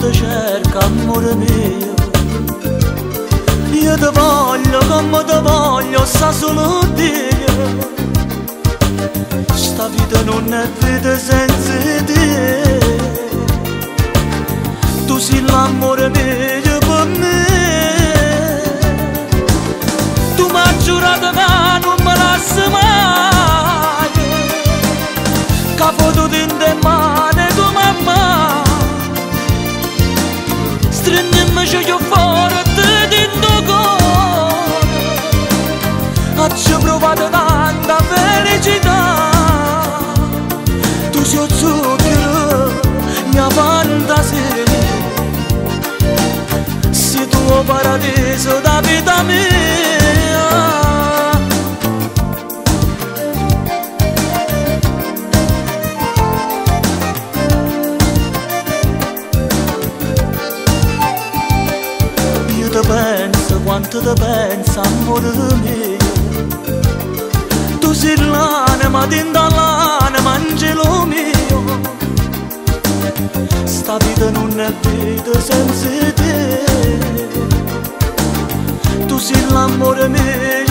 ti cerco, amore mio. Io ti voglio come ti voglio, sa solo Dio. Sta vita non è vita senza te. Paradiso da vita mia. Io ti penso, quanto ti penso, amore mio Tu sei l'anima dentro l'anima, angelo mio Sta vita non è vita senza amor me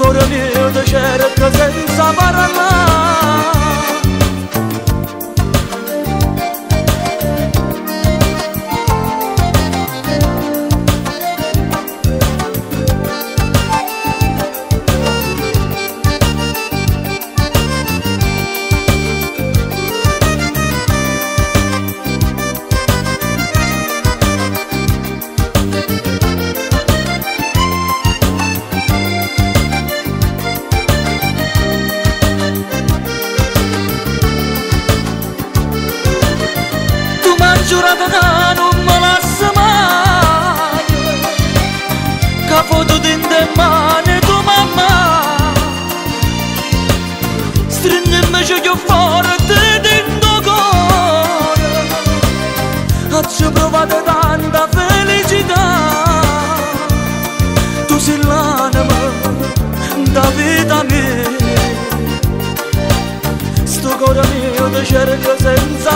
Agora mi eu deixar a trazer Samarana duradadan ummalasmay Kafodu dinde mane dumama Strindim me jogo fora te din dogor Haccio provate tanta felicità Tu sei l'anima da vita mia Sto cuore mio di cerca senza